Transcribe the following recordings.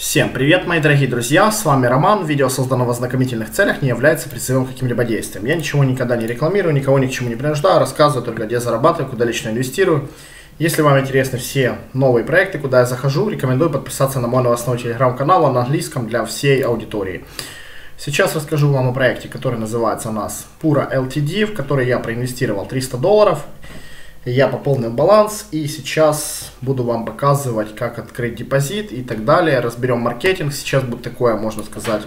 Всем привет, мои дорогие друзья, с вами Роман. Видео создано в ознакомительных целях, не является призывом каким-либо действиям. Я ничего никогда не рекламирую, никого ни к чему не принуждаю, рассказываю только где зарабатываю, куда лично инвестирую. Если вам интересны все новые проекты, куда я захожу, рекомендую подписаться на мой новостной телеграм-канал на английском для всей аудитории. Сейчас расскажу вам о проекте, который называется у нас Pura LTD, в который я проинвестировал 300 долларов я пополнил баланс и сейчас буду вам показывать, как открыть депозит и так далее. Разберем маркетинг. Сейчас будет такое, можно сказать,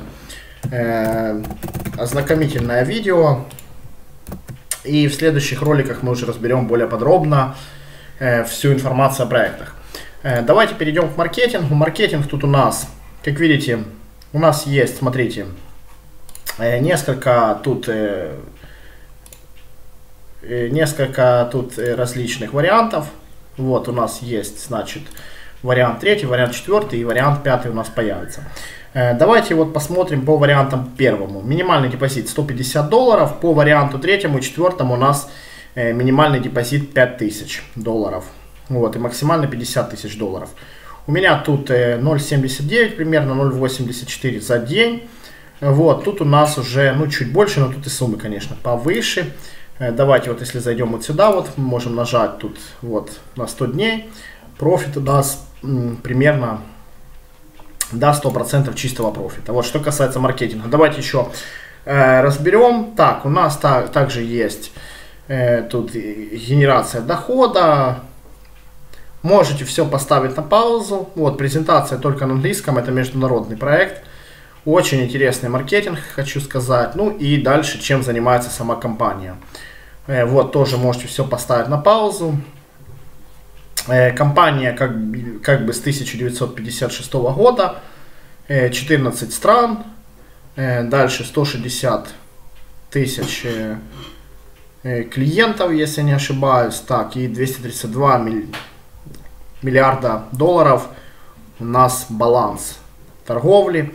э, ознакомительное видео. И в следующих роликах мы уже разберем более подробно э, всю информацию о проектах. Э, давайте перейдем к маркетингу. Маркетинг тут у нас, как видите, у нас есть, смотрите, э, несколько тут э, несколько тут э, различных вариантов. Вот у нас есть, значит, вариант третий, вариант четвертый и вариант пятый у нас появится. Э, давайте вот посмотрим по вариантам первому. Минимальный депозит 150 долларов. По варианту третьему и четвертому у нас минимальный депозит 5000 долларов. Вот, и максимально 50 тысяч долларов. У меня тут 0,79 примерно, 0,84 за день. Вот, тут у нас уже, ну, чуть больше, но тут и суммы, конечно, повыше. Э, давайте вот если зайдем вот сюда, вот можем нажать тут вот на 100 дней. Профит даст примерно до 100% чистого профита. Вот что касается маркетинга. Давайте еще э, разберем. Так, у нас та, также есть э, тут генерация дохода. Можете все поставить на паузу. Вот презентация только на английском. Это международный проект. Очень интересный маркетинг, хочу сказать. Ну и дальше, чем занимается сама компания. Э, вот, тоже можете все поставить на паузу. Э, компания как, как бы с 1956 года. 14 э, стран. Дальше 160 тысяч клиентов, если не ошибаюсь. Так, и 232 миллиарда долларов у нас баланс торговли.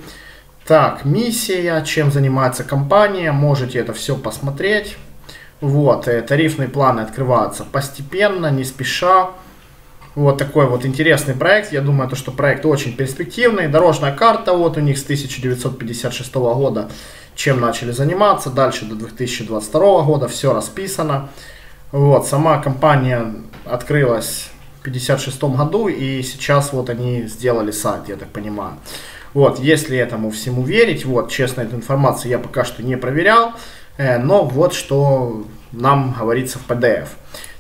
Так, миссия, чем занимается компания, можете это все посмотреть. Вот, э, тарифные планы открываются постепенно, не спеша. Вот такой вот интересный проект. Я думаю, то, что проект очень перспективный. Дорожная карта вот у них с 1956 года, чем начали заниматься. Дальше до 2022 года все расписано. Вот, сама компания открылась в 1956 году и сейчас вот они сделали сайт, я так понимаю. Вот, если этому всему верить, вот, честно, эту информацию я пока что не проверял, э, но вот что нам говорится в PDF.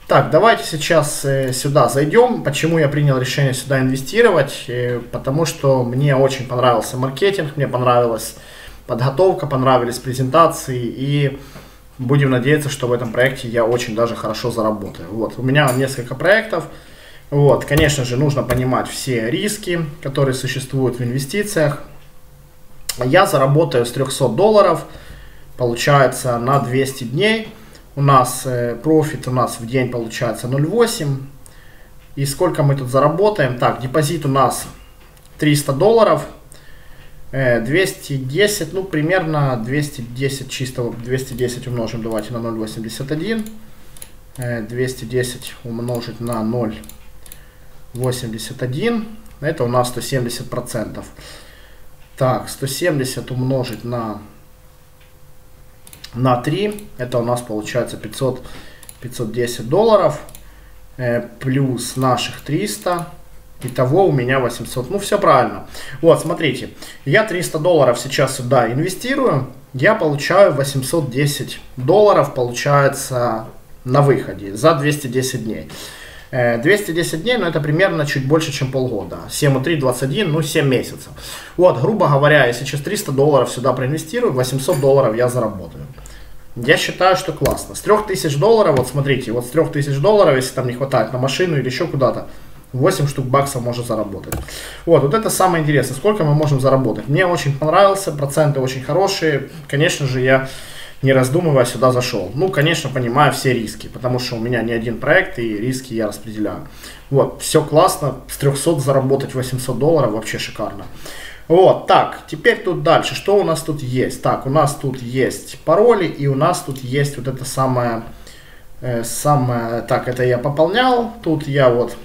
Так, давайте сейчас э, сюда зайдем. Почему я принял решение сюда инвестировать? Э, потому что мне очень понравился маркетинг, мне понравилась подготовка, понравились презентации и будем надеяться, что в этом проекте я очень даже хорошо заработаю. Вот, у меня несколько проектов. Вот, конечно же, нужно понимать все риски, которые существуют в инвестициях. Я заработаю с 300 долларов, получается, на 200 дней. У нас э, профит у нас в день получается 0,8. И сколько мы тут заработаем? Так, депозит у нас 300 долларов. 210, э, ну примерно 210 чистого, 210 умножим давайте на 0,81. 210 э, умножить на 0. 81. Это у нас 170 процентов. Так, 170 умножить на, на 3. Это у нас получается 500, 510 долларов. Э, плюс наших 300. Итого у меня 800. Ну, все правильно. Вот, смотрите. Я 300 долларов сейчас сюда инвестирую. Я получаю 810 долларов, получается, на выходе за 210 дней. 210 э, дней, но это примерно чуть больше, чем полгода. 7,3, 21, ну 7 месяцев. Вот, грубо говоря, если сейчас 300 долларов сюда проинвестирую, 800 долларов я заработаю. Я считаю, что классно. С 3000 долларов, вот смотрите, вот с 3000 долларов, если там не хватает на машину или еще куда-то, 8 штук баксов можно заработать. Вот, вот это самое интересное, сколько мы можем заработать. Мне очень понравился, проценты очень хорошие. Конечно же, я не раздумывая сюда зашел. Ну, конечно, понимаю все риски, потому что у меня не один проект и риски я распределяю. Вот, все классно, с 300 заработать 800 долларов вообще шикарно. Вот, так, теперь тут дальше, что у нас тут есть? Так, у нас тут есть пароли и у нас тут есть вот это самое, э, самое, так, это я пополнял, тут я вот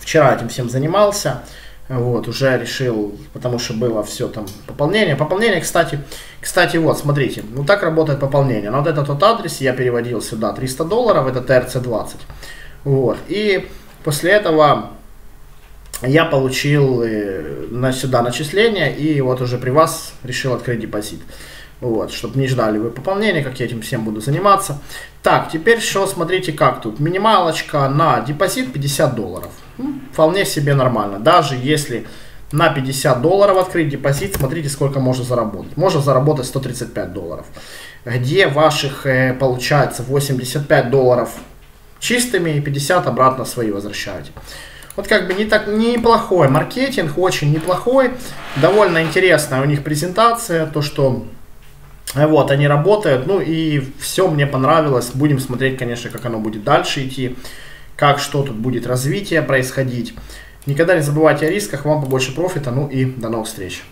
вчера этим всем занимался. Вот, уже решил, потому что было все там пополнение. Пополнение, кстати, кстати, вот, смотрите, вот так работает пополнение. На вот этот вот адрес я переводил сюда 300 долларов, это TRC20. Вот, и после этого я получил э, на сюда начисление и вот уже при вас решил открыть депозит. Вот, чтобы не ждали вы пополнения, как я этим всем буду заниматься. Так, теперь что, смотрите, как тут. Минималочка на депозит 50 долларов. Ну, вполне себе нормально. Даже если на 50 долларов открыть депозит, смотрите, сколько можно заработать. Можно заработать 135 долларов. Где ваших э, получается 85 долларов чистыми и 50 обратно свои возвращаете. Вот как бы не так неплохой маркетинг, очень неплохой. Довольно интересная у них презентация, то что вот, они работают, ну и все мне понравилось. Будем смотреть, конечно, как оно будет дальше идти, как что тут будет развитие происходить. Никогда не забывайте о рисках, вам побольше профита, ну и до новых встреч.